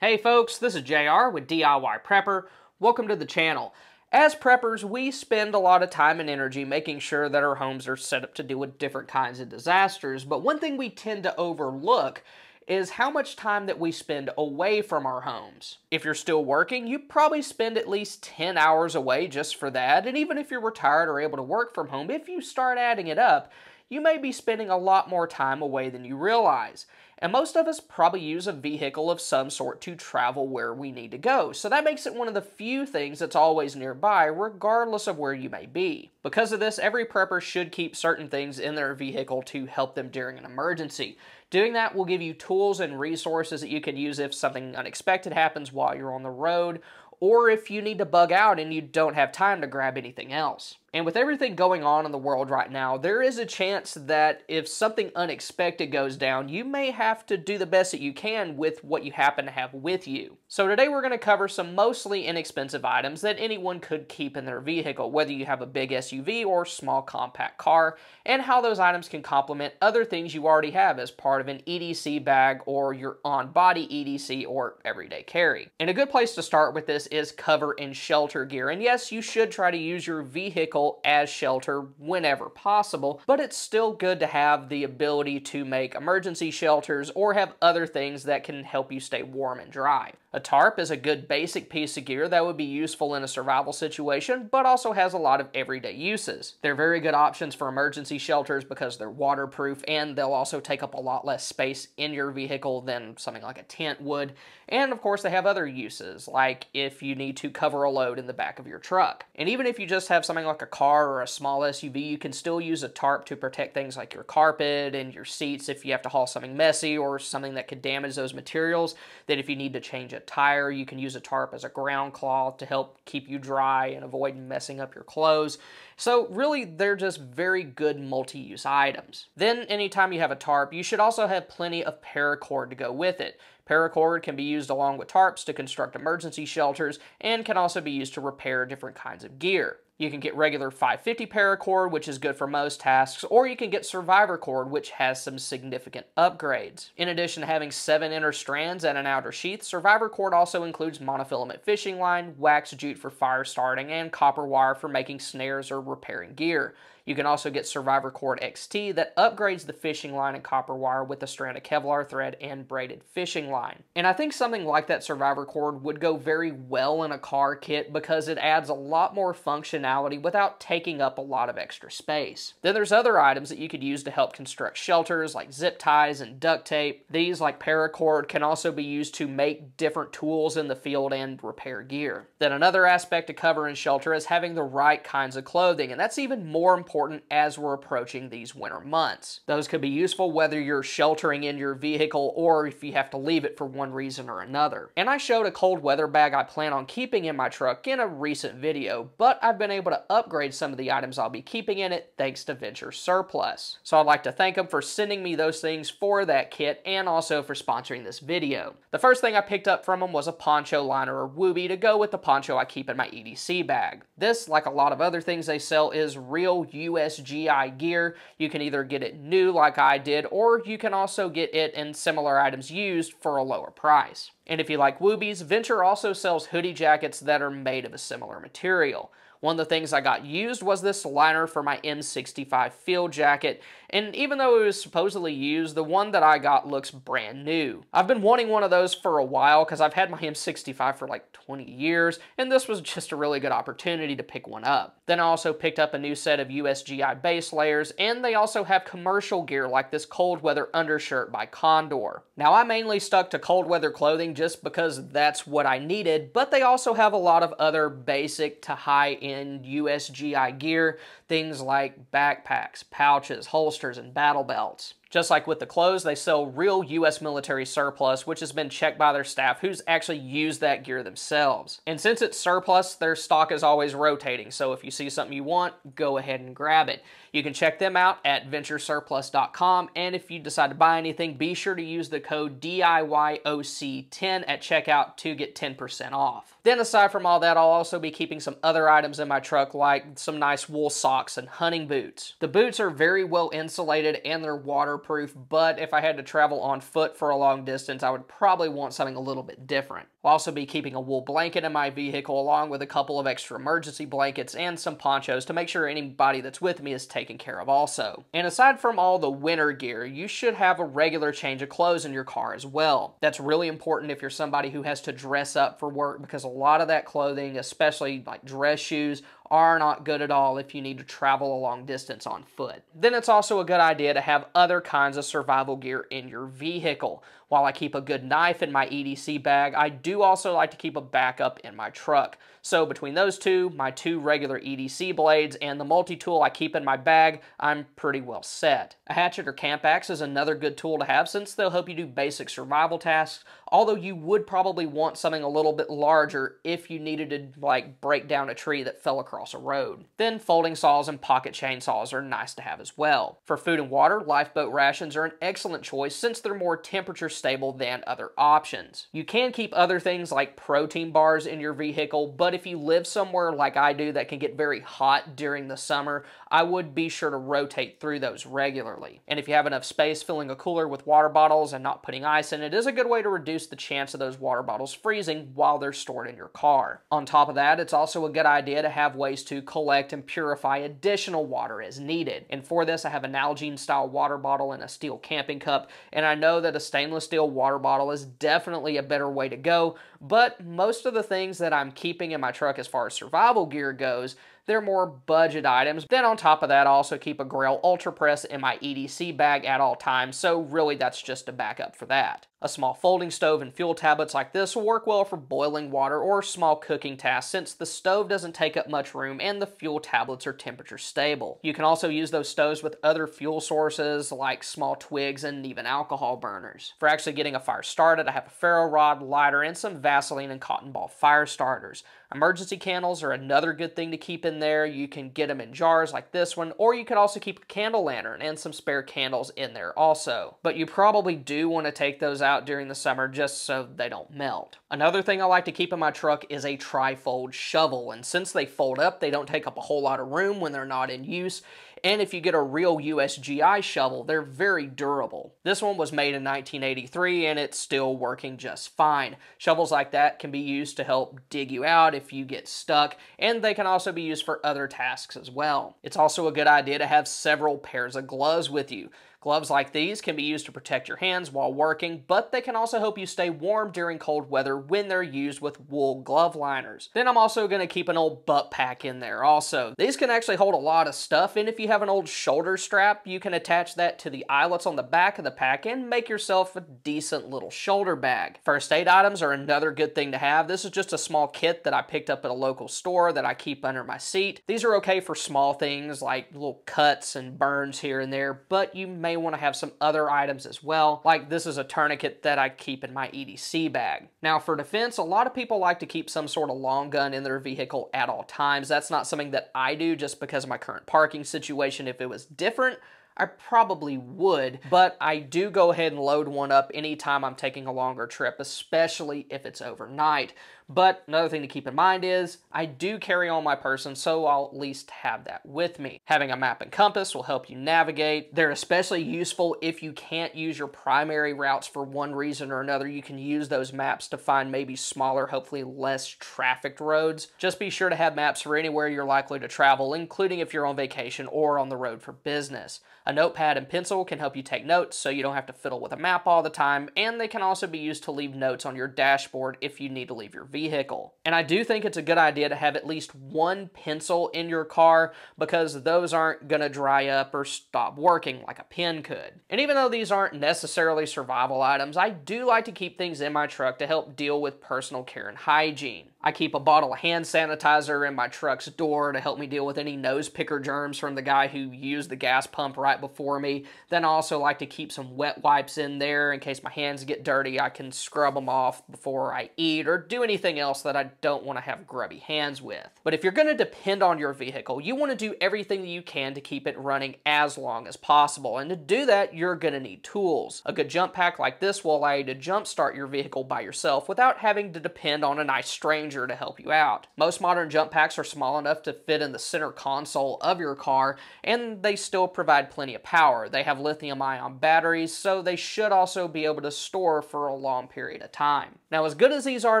Hey folks, this is JR with DIY Prepper. Welcome to the channel. As preppers, we spend a lot of time and energy making sure that our homes are set up to deal with different kinds of disasters, but one thing we tend to overlook is how much time that we spend away from our homes. If you're still working, you probably spend at least 10 hours away just for that, and even if you're retired or able to work from home, if you start adding it up, you may be spending a lot more time away than you realize. And most of us probably use a vehicle of some sort to travel where we need to go. So that makes it one of the few things that's always nearby, regardless of where you may be. Because of this, every prepper should keep certain things in their vehicle to help them during an emergency. Doing that will give you tools and resources that you can use if something unexpected happens while you're on the road, or if you need to bug out and you don't have time to grab anything else. And with everything going on in the world right now, there is a chance that if something unexpected goes down, you may have to do the best that you can with what you happen to have with you. So today we're going to cover some mostly inexpensive items that anyone could keep in their vehicle, whether you have a big SUV or small compact car, and how those items can complement other things you already have as part of an EDC bag or your on-body EDC or everyday carry. And a good place to start with this is cover and shelter gear. And yes, you should try to use your vehicle vehicle as shelter whenever possible, but it's still good to have the ability to make emergency shelters or have other things that can help you stay warm and dry. A tarp is a good basic piece of gear that would be useful in a survival situation, but also has a lot of everyday uses. They're very good options for emergency shelters because they're waterproof and they'll also take up a lot less space in your vehicle than something like a tent would. And of course, they have other uses, like if you need to cover a load in the back of your truck. And even if you just have something like a car or a small SUV, you can still use a tarp to protect things like your carpet and your seats if you have to haul something messy or something that could damage those materials. That if you need to change a tire, you can use a tarp as a ground cloth to help keep you dry and avoid messing up your clothes. So really, they're just very good multi-use items. Then anytime you have a tarp, you should also have plenty of paracord to go with it. Paracord can be used along with tarps to construct emergency shelters and can also be used to repair different kinds of gear. You can get regular 550 paracord, which is good for most tasks, or you can get survivor cord, which has some significant upgrades. In addition to having seven inner strands and an outer sheath, survivor cord also includes monofilament fishing line, wax jute for fire starting, and copper wire for making snares or repairing gear. You can also get Survivor Cord XT that upgrades the fishing line and copper wire with a strand of Kevlar thread and braided fishing line. And I think something like that Survivor Cord would go very well in a car kit because it adds a lot more functionality without taking up a lot of extra space. Then there's other items that you could use to help construct shelters like zip ties and duct tape. These, like paracord, can also be used to make different tools in the field and repair gear. Then another aspect to cover and shelter is having the right kinds of clothing, and that's even more important important as we're approaching these winter months. Those could be useful whether you're sheltering in your vehicle or if you have to leave it for one reason or another. And I showed a cold weather bag I plan on keeping in my truck in a recent video, but I've been able to upgrade some of the items I'll be keeping in it thanks to Venture Surplus. So I'd like to thank them for sending me those things for that kit and also for sponsoring this video. The first thing I picked up from them was a poncho liner or Woobie to go with the poncho I keep in my EDC bag. This, like a lot of other things they sell, is real USGI gear. You can either get it new like I did, or you can also get it in similar items used for a lower price. And if you like Woobies, Venture also sells hoodie jackets that are made of a similar material. One of the things I got used was this liner for my M65 field jacket, and even though it was supposedly used, the one that I got looks brand new. I've been wanting one of those for a while because I've had my M65 for like 20 years, and this was just a really good opportunity to pick one up. Then I also picked up a new set of USGI base layers, and they also have commercial gear like this cold weather undershirt by Condor. Now I mainly stuck to cold weather clothing just because that's what I needed, but they also have a lot of other basic to high-end USGI gear, things like backpacks, pouches, holsters, and battle belts. Just like with the clothes, they sell real U.S. military surplus, which has been checked by their staff who's actually used that gear themselves. And since it's surplus, their stock is always rotating, so if you see something you want, go ahead and grab it. You can check them out at venturesurplus.com, and if you decide to buy anything, be sure to use the code DIYOC10 at checkout to get 10% off. Then aside from all that, I'll also be keeping some other items in my truck like some nice wool socks and hunting boots. The boots are very well insulated and they're water waterproof, but if I had to travel on foot for a long distance, I would probably want something a little bit different. I'll also be keeping a wool blanket in my vehicle along with a couple of extra emergency blankets and some ponchos to make sure anybody that's with me is taken care of also. And aside from all the winter gear, you should have a regular change of clothes in your car as well. That's really important if you're somebody who has to dress up for work because a lot of that clothing, especially like dress shoes, are not good at all if you need to travel a long distance on foot. Then it's also a good idea to have other kinds of survival gear in your vehicle. While I keep a good knife in my EDC bag, I do also like to keep a backup in my truck. So between those two, my two regular EDC blades, and the multi-tool I keep in my bag, I'm pretty well set. A hatchet or camp axe is another good tool to have since they'll help you do basic survival tasks, although you would probably want something a little bit larger if you needed to like break down a tree that fell across a road. Then folding saws and pocket chainsaws are nice to have as well. For food and water, lifeboat rations are an excellent choice since they're more temperature stable than other options. You can keep other things like protein bars in your vehicle, but if you live somewhere like I do that can get very hot during the summer, I would be sure to rotate through those regularly. And if you have enough space, filling a cooler with water bottles and not putting ice in it is a good way to reduce the chance of those water bottles freezing while they're stored in your car. On top of that, it's also a good idea to have ways to collect and purify additional water as needed. And for this, I have a Nalgene style water bottle and a steel camping cup, and I know that a stainless steel water bottle is definitely a better way to go, but most of the things that I'm keeping in my truck as far as survival gear goes, they're more budget items. Then on top of that, I also keep a Grayl Ultra Press in my EDC bag at all times, so really that's just a backup for that. A small folding stove and fuel tablets like this will work well for boiling water or small cooking tasks since the stove doesn't take up much room and the fuel tablets are temperature stable. You can also use those stoves with other fuel sources like small twigs and even alcohol burners. For actually getting a fire started, I have a ferro rod, lighter, and some Vaseline and cotton ball fire starters. Emergency candles are another good thing to keep in there. You can get them in jars like this one, or you can also keep a candle lantern and some spare candles in there also. But you probably do want to take those out during the summer just so they don't melt. Another thing I like to keep in my truck is a trifold shovel, and since they fold up, they don't take up a whole lot of room when they're not in use, and if you get a real USGI shovel, they're very durable. This one was made in 1983 and it's still working just fine. Shovels like that can be used to help dig you out if you get stuck, and they can also be used for other tasks as well. It's also a good idea to have several pairs of gloves with you. Gloves like these can be used to protect your hands while working, but they can also help you stay warm during cold weather when they're used with wool glove liners. Then I'm also going to keep an old butt pack in there also. These can actually hold a lot of stuff, and if you have an old shoulder strap, you can attach that to the eyelets on the back of the pack and make yourself a decent little shoulder bag. First aid items are another good thing to have. This is just a small kit that I picked up at a local store that I keep under my seat. These are okay for small things like little cuts and burns here and there, but you may may want to have some other items as well, like this is a tourniquet that I keep in my EDC bag. Now for defense, a lot of people like to keep some sort of long gun in their vehicle at all times. That's not something that I do just because of my current parking situation. If it was different, I probably would, but I do go ahead and load one up anytime I'm taking a longer trip, especially if it's overnight. But another thing to keep in mind is I do carry on my person, so I'll at least have that with me. Having a map and compass will help you navigate. They're especially useful if you can't use your primary routes for one reason or another. You can use those maps to find maybe smaller, hopefully less trafficked roads. Just be sure to have maps for anywhere you're likely to travel, including if you're on vacation or on the road for business. A notepad and pencil can help you take notes so you don't have to fiddle with a map all the time, and they can also be used to leave notes on your dashboard if you need to leave your vehicle vehicle. And I do think it's a good idea to have at least one pencil in your car because those aren't going to dry up or stop working like a pen could. And even though these aren't necessarily survival items, I do like to keep things in my truck to help deal with personal care and hygiene. I keep a bottle of hand sanitizer in my truck's door to help me deal with any nose picker germs from the guy who used the gas pump right before me. Then I also like to keep some wet wipes in there in case my hands get dirty. I can scrub them off before I eat or do anything else that I don't want to have grubby hands with. But if you're going to depend on your vehicle, you want to do everything that you can to keep it running as long as possible. And to do that, you're going to need tools. A good jump pack like this will allow you to jump start your vehicle by yourself without having to depend on a nice stranger to help you out. Most modern jump packs are small enough to fit in the center console of your car, and they still provide plenty of power. They have lithium ion batteries, so they should also be able to store for a long period of time. Now, as good as these are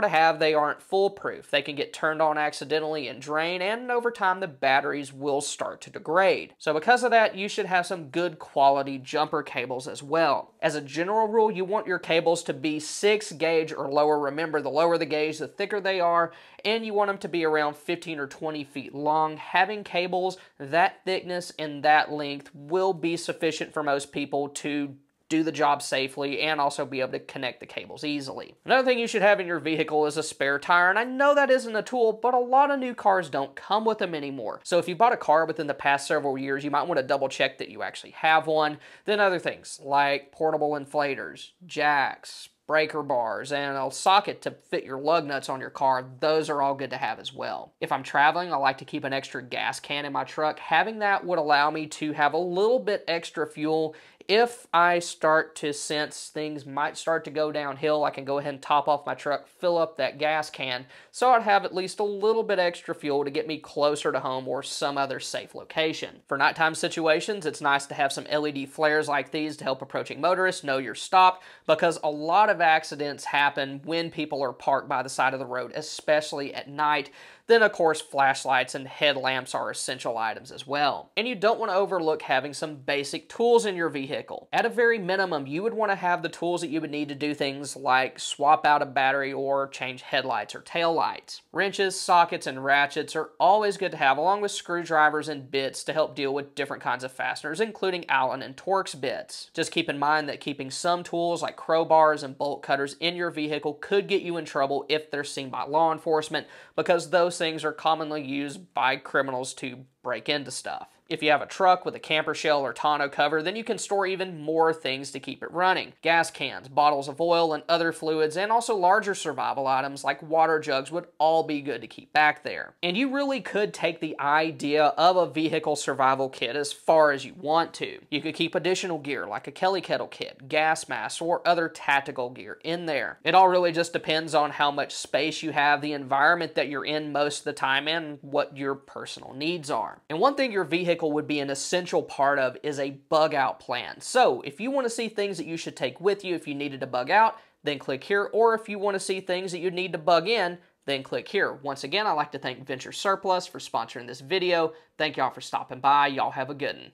to have, they aren't foolproof. They can get turned on accidentally and drain, and over time, the batteries will start to degrade. So, because of that, you should have some good quality jumper cables as well. As a general rule, you want your cables to be 6 gauge or lower. Remember, the lower the gauge, the thicker they are, and you want them to be around 15 or 20 feet long. Having cables that thickness and that length will be sufficient for most people to do the job safely, and also be able to connect the cables easily. Another thing you should have in your vehicle is a spare tire, and I know that isn't a tool, but a lot of new cars don't come with them anymore. So if you bought a car within the past several years, you might want to double check that you actually have one. Then other things like portable inflators, jacks, breaker bars, and a socket to fit your lug nuts on your car, those are all good to have as well. If I'm traveling, I like to keep an extra gas can in my truck. Having that would allow me to have a little bit extra fuel if I start to sense things might start to go downhill, I can go ahead and top off my truck, fill up that gas can, so I'd have at least a little bit extra fuel to get me closer to home or some other safe location. For nighttime situations, it's nice to have some LED flares like these to help approaching motorists know you're stopped because a lot of accidents happen when people are parked by the side of the road, especially at night. Then, of course, flashlights and headlamps are essential items as well. And you don't want to overlook having some basic tools in your vehicle. At a very minimum, you would want to have the tools that you would need to do things like swap out a battery or change headlights or tail lights. Wrenches, sockets, and ratchets are always good to have, along with screwdrivers and bits to help deal with different kinds of fasteners, including Allen and Torx bits. Just keep in mind that keeping some tools like crowbars and bolt cutters in your vehicle could get you in trouble if they're seen by law enforcement because those things are commonly used by criminals to break into stuff. If you have a truck with a camper shell or tonneau cover, then you can store even more things to keep it running. Gas cans, bottles of oil, and other fluids, and also larger survival items like water jugs would all be good to keep back there. And you really could take the idea of a vehicle survival kit as far as you want to. You could keep additional gear like a Kelly Kettle kit, gas masks, or other tactical gear in there. It all really just depends on how much space you have, the environment that you're in most of the time, and what your personal needs are. And one thing your vehicle would be an essential part of is a bug out plan. So if you want to see things that you should take with you if you needed to bug out, then click here. Or if you want to see things that you need to bug in, then click here. Once again, I'd like to thank Venture Surplus for sponsoring this video. Thank y'all for stopping by. Y'all have a good one.